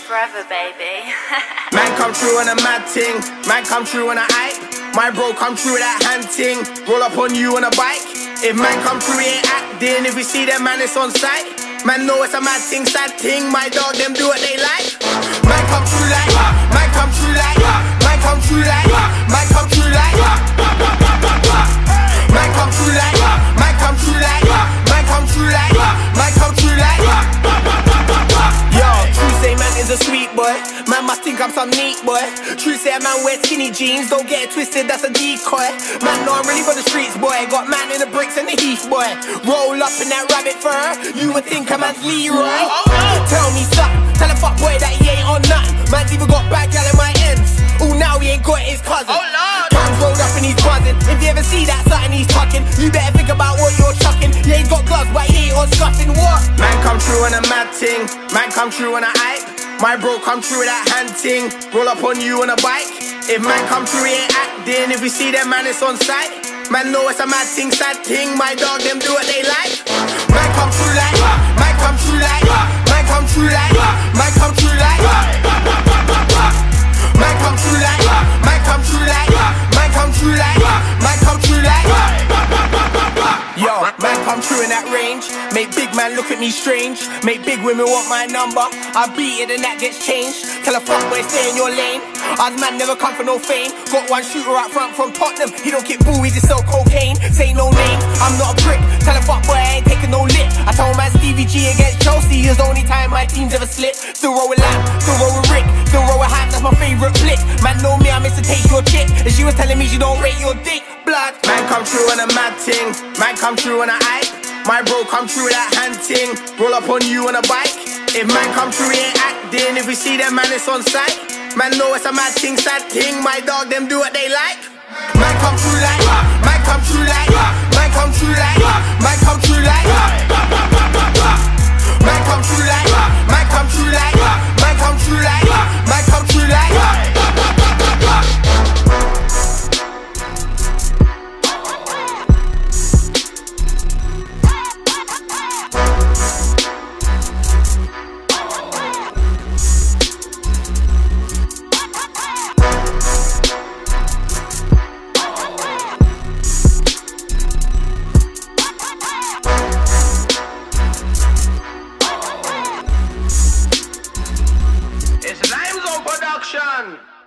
forever, baby. Man come through on a mad ting, man come through on a hype. My bro come through with that hand ting, roll up on you on a bike. If man come through, he ain't acting. If we see that man, it's on sight. Man know it's a mad thing, sad thing. My dog, them do what they like. Man come through like, man come through like, man come through like, I'm some neat boy. True say a man wear skinny jeans, don't get it twisted, that's a decoy. Man, no, I'm really for the streets, boy. Got man in the bricks and the heath, boy. Roll up in that rabbit fur, you would think a man's Leroy. Tell me something, tell a fuck boy that he ain't on nothing. Man's even got bad gal in my ends. Oh, now he ain't got his cousin. Oh, Lord. Cam's rolled up and he's buzzing. If you ever see that something he's tucking, you better think about what you're chucking. He ain't got gloves, but he ain't on scuffing. What? Man come true on a mad ting. Man come through on a hype. My bro come through with that hand ting. Roll up on you on a bike. If man come through, he ain't acting. If we see that man, it's on sight. Man know it's a mad thing, sad thing. My dog, them do what they like. Man come through like, come through in that range. Make big man look at me strange. Make big women want my number. I beat it and that gets changed. Tell a fuck boy stay in your lane. Odd man never come for no fame. Got one shooter out front from Tottenham. He don't get booed, he just sell cocaine. Say no name, I'm not a prick. Tell a fuck boy I ain't taking no lip. I told man Stevie G against Chelsea is the only time my team's ever slipped. Still roll with Lamb, still roll with Rick, still roll with Ham. That's my favorite flick. Man know me, I miss to take your chick. And she was telling me she don't rate your dick. A mad ting. Man come through on a hype. My bro come through with that hand ting. Roll up on you on a bike. If man come through, he ain't acting. If we see them, man, it's on sight. Man know it's a mad thing, sad thing. My dog, them do what they like. Man come through like, man come through like, man come